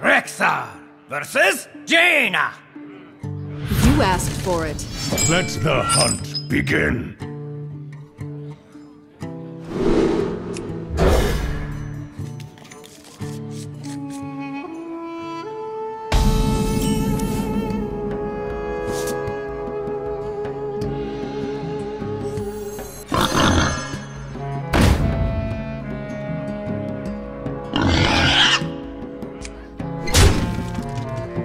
Rexxar versus Jaina. You asked for it. Let the hunt begin.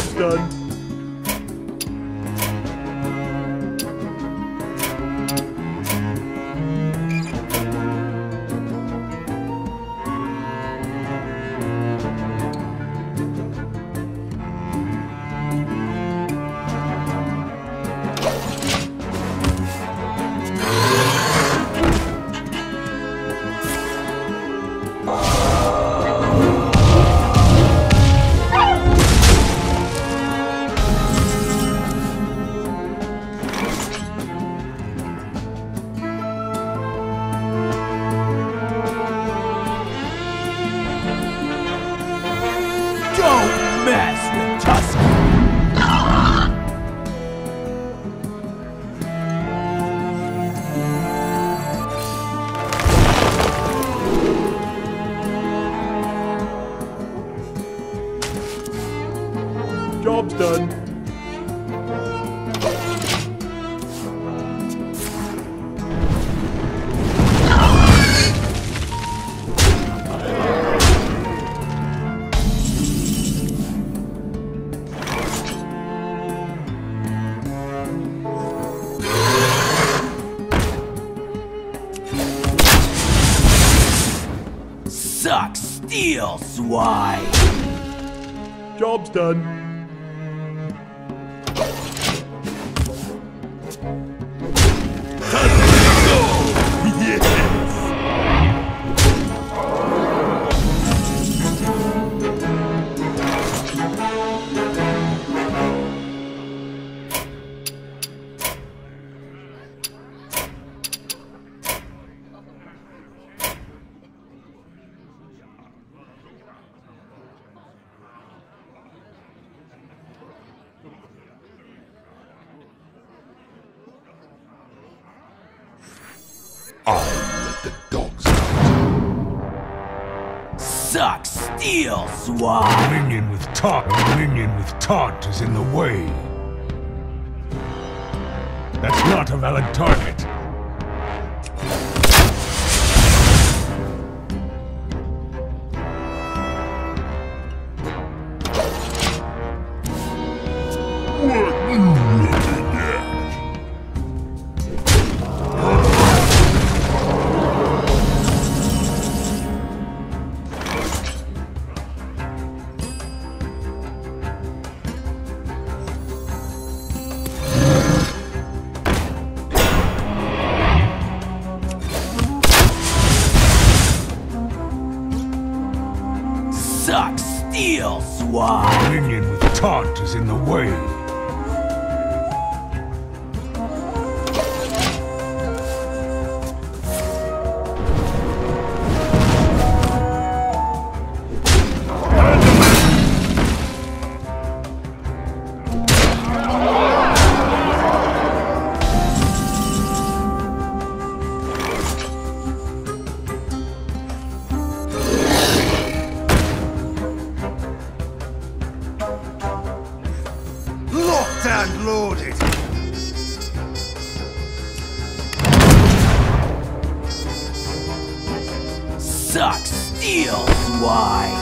Job's done. Mess with Tusk. Job's done. Suck steel, swine. Job's done. I let the dogs Suck steel, swine. Minion with taunt. A minion with taunt is in the way. That's not a valid target. Swine. Minion with taunt is in the way. Suck, steel swine!